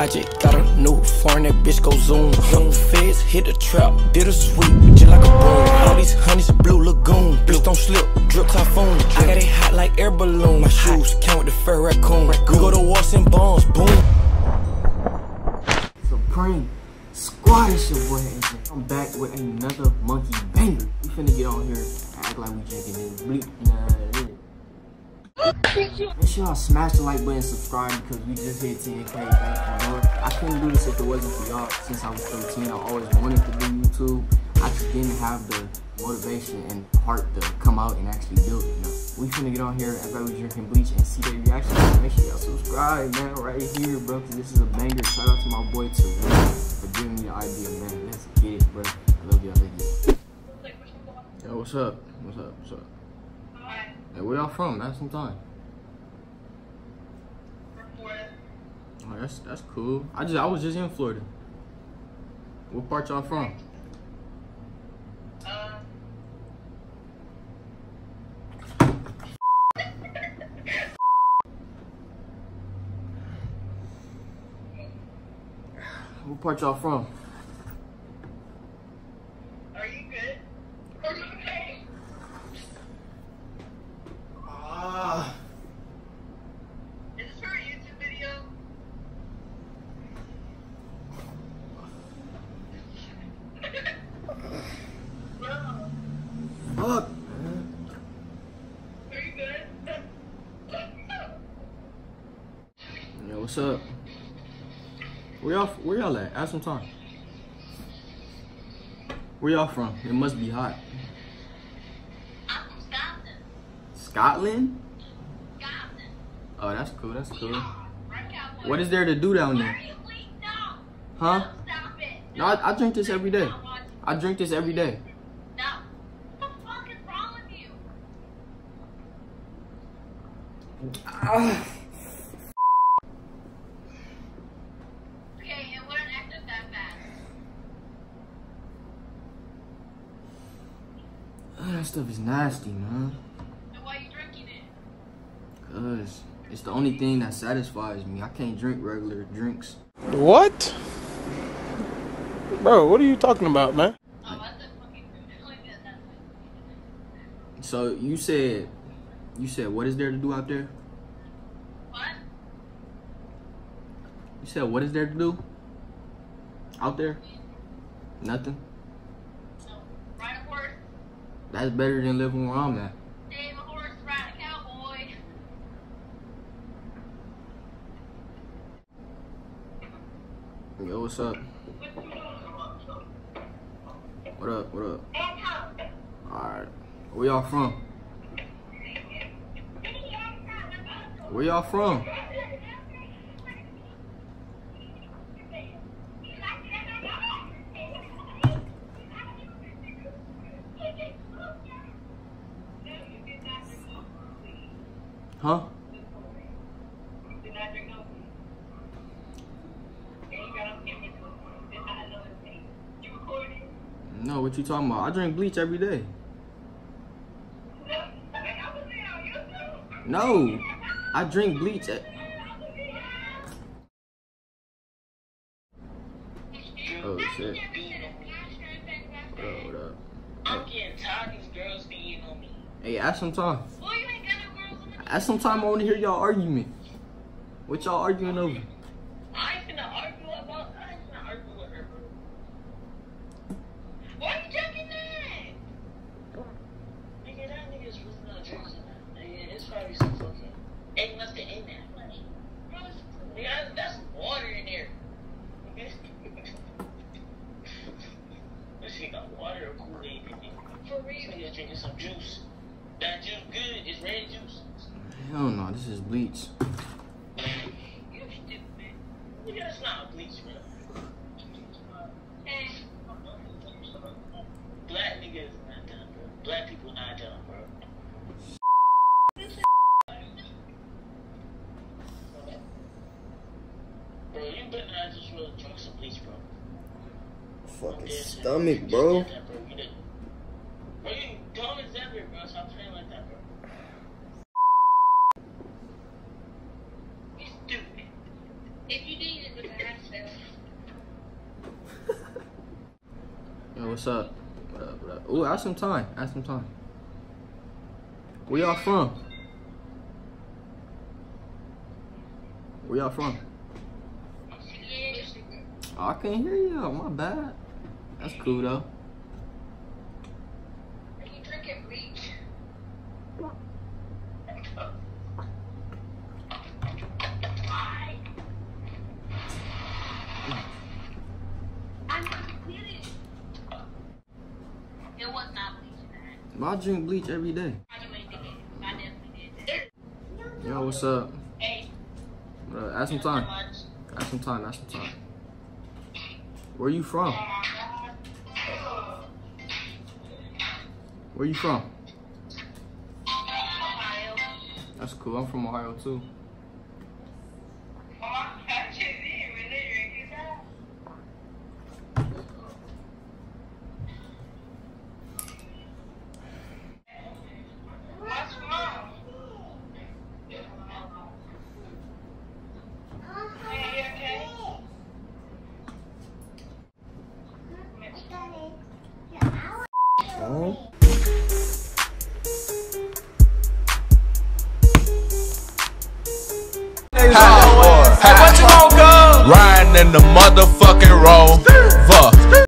I just got a new foreign, that bitch go zoom. Young feds hit the trap, did a sweep, just like a broom. All these honeys, blue lagoon. Bitch don't slip, drip typhoon. I got it hot like air balloon. My shoes count with the fur raccoon. We go to wars and bombs, boom. Supreme Squad, it's your boy. I'm back with another monkey banger. We finna get on here act like we drinking this bleak. Nah, Make sure y'all smash the like button and subscribe because we just hit 10k. Thank you, Lord. I couldn't do this if it wasn't for y'all. Since I was 13, I always wanted to do YouTube. I just didn't have the motivation and heart to come out and actually do it. You know? We finna get on here, act like we drinking bleach and see their reaction. Make sure y'all subscribe, man, right here, bro. Cause this is a banger. Shout out to my boy Tariq for giving me the idea, man. Let's get it, bro. I love y'all. Let's. Yo, what's up? What's up? What's up? Hey, where y'all from? Have some time. Oh, that's that's cool. I just I was just in Florida. What part y'all from? Um. What part y'all from? Are you good? Are you okay? Ah. Is this for a YouTube video? Bro, Fuck. are you good? What's up? Where y'all where y'all at? Have some time. Where y'all from? It must be hot. I'm from Scotland. Scotland? Scotland. Oh, that's cool. That's cool. What is there to do down there? are you asleep? No. Huh? No, stop it. No, I, I drink this every day. I drink this every day. No. What the fuck is wrong with you? Okay, and what an active that fast. That stuff is nasty, man. And why are you drinking it? Cause it's the only thing that satisfies me. I can't drink regular drinks. What? Bro, what are you talking about, man? Oh, that's a fucking rude. Look at that. So you said, you said, what is there to do out there? What? You said, what is there to do? Out there? Nothing. So, ride a horse. That's better than living where I'm at. Tame a horse, ride a cowboy. Yo, what's up? What up? What up? Alright. Where y'all from? Where y'all from? Huh? No, what you talking about? I drink bleach every day. No, I drink bleach. At... Oh shit. What up? What up? I'm getting tired of these girls being on me. Hey, ask some time. Well, you ain't got no girls on me. Ask some time. I want to hear y'all argument. What y'all arguing over? I ain't finna argue about. I ain't finna argue with her. Why you drinking that? Nigga, that nigga's really not drinking that. Nigga, it's probably some fucking. Ain't nothing in that. Bro, Nigga, that's water in there. Nigga. This shit got water or Kool-Aid in it. For real. Nigga's drinking some juice. That juice good. It's red juice. Hell no, this is bleach. You stupid. Nigga, that's not bleach, bro. Hey. Black niggas not done, bro. Black people not done, bro. Bro, you better not just really drink some bleach, bro. Fucking stomach, bro. just did that, bro. You did. Bro, you dumb as ever, bro. Stop playing like that, bro. You stupid. If you did it, Yo, what's up? What up, what up? Ooh, ask some time. Ask some time. Where y'all from? Where y'all from? Oh, I can't hear you. My bad. That's cool though. Are you drinking bleach? Why? I'm kidding. It was not bleach that. I drink bleach every day. Yo, what's up? Hey, up? Some time. Ask some time. Ask some time. Where you from? Where you from? That's cool. I'm from Ohio too. What's wrong? Are you okay? Hey, what you want, Riding in the motherfucking roll.